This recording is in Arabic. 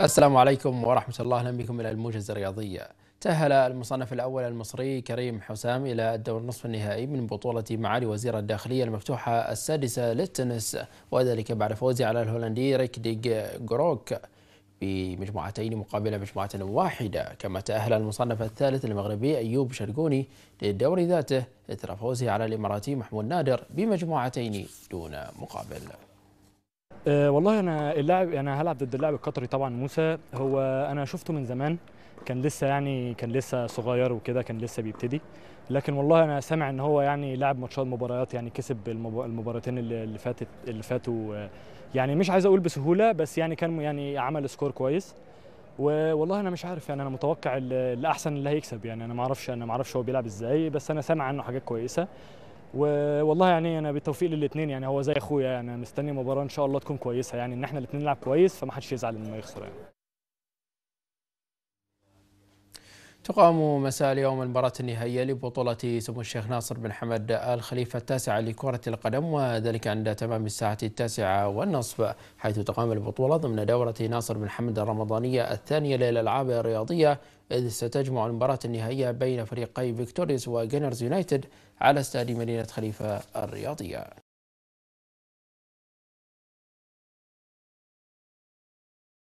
السلام عليكم ورحمة الله. أهلا بكم إلى الموجز الرياضية. تأهل المصنف الأول المصري كريم حسام إلى الدور النصف النهائي من بطولة معالي وزير الداخلية المفتوحة السادسة للتنس وذلك بعد فوزه على الهولندي ريك ديج جروك بمجموعتين مقابل مجموعة واحدة. كما تأهل المصنف الثالث المغربي أيوب شرقوني للدور ذاته إثر فوزه على الإماراتي محمود نادر بمجموعتين دون مقابل. أه والله أنا اللاعب أنا هلعب ضد اللاعب القطري طبعا موسى. هو أنا شفته من زمان كان لسه يعني كان لسه صغير وكده كان لسه بيبتدي. لكن والله أنا سامع إن هو يعني لعب ماتشات مباريات يعني كسب المباراتين اللي, فاتت اللي فاتوا يعني مش عايز أقول بسهولة بس يعني كان يعني عمل سكور كويس. والله أنا مش عارف يعني أنا متوقع الأحسن اللي هيكسب يعني أنا ما أعرفش أنا ما أعرفش هو بيلعب إزاي بس أنا سامع عنه حاجات كويسة. والله يعني أنا بالتوفيق للاثنين يعني هو زي أخويا يعني مستني مباراة إن شاء الله تكون كويسة يعني إن إحنا الاثنين نلعب كويس فما حدش يزعل لما يخسر يعني. تقام مساء اليوم المباراة النهائية لبطولة سمو الشيخ ناصر بن حمد آل خليفة التاسعة لكرة القدم وذلك عند تمام الساعة التاسعة والنصف حيث تقام البطولة ضمن دورة ناصر بن حمد الرمضانية الثانية للألعاب الرياضية إذ ستجمع المباراة النهائية بين فريقي فيكتوريوس وجينرز يونايتد على استاد مدينة خليفة الرياضية.